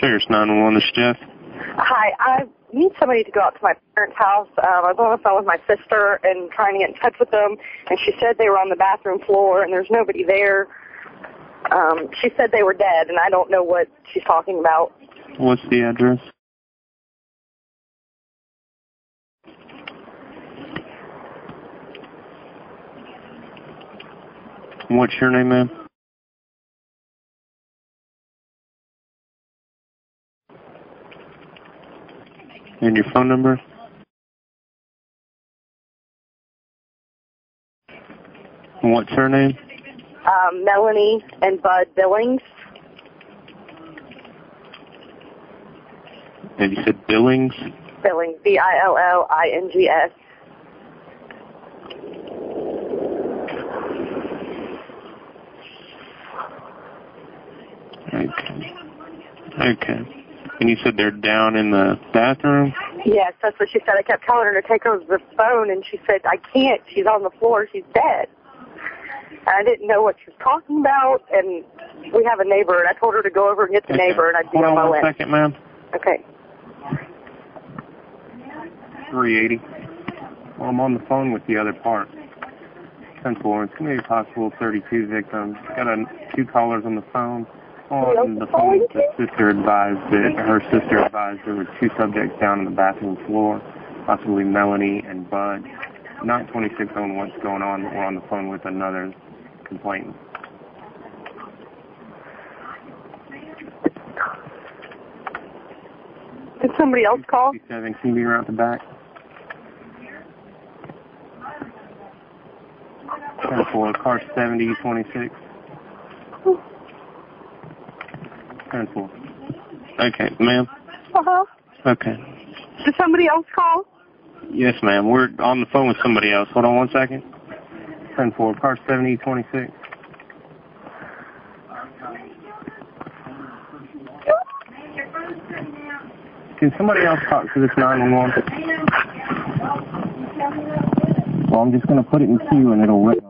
Sirius 911, this is Jeff. Hi, I need somebody to go out to my parents' house. Um, I was on the phone with my sister and trying to get in touch with them, and she said they were on the bathroom floor and there's nobody there. Um, she said they were dead, and I don't know what she's talking about. What's the address? What's your name, ma'am? And your phone number? And What's her name? Um, Melanie and Byrd Billings. And you said Billings? Billings, B-I-L-L-I-N-G-S. Okay. Okay. And you said they're down in the bathroom? Yes, that's what she said. I kept telling her to take over the phone, and she said, I can't. She's on the floor. She's dead. And I didn't know what she was talking about, and we have a neighbor, and I told her to go over and get the Okay. neighbor, and I'd be Hold on on my one way. second, ma'am. Okay. 380. Well, I'm on the phone with the other part. 10 Florence, community hospital, 32 victims. Got a, two callers on the phone. On the phone, the sister advised that her sister advised there were two subjects down on the bathroom floor, possibly Melanie and Byrd. Not 26 on what's going on, but we're on the phone with another complainant. Did somebody else call? 57, can you be around the back? 10 car 70, 26. 10 4. Okay, ma'am. Uh-huh. Okay. Did somebody else call? Yes, ma'am. We're on the phone with somebody else. Hold on one second. 10 4, car 70, 26. Can somebody else talk to this 911? Well, I'm just going to put it in queue and it'll ring.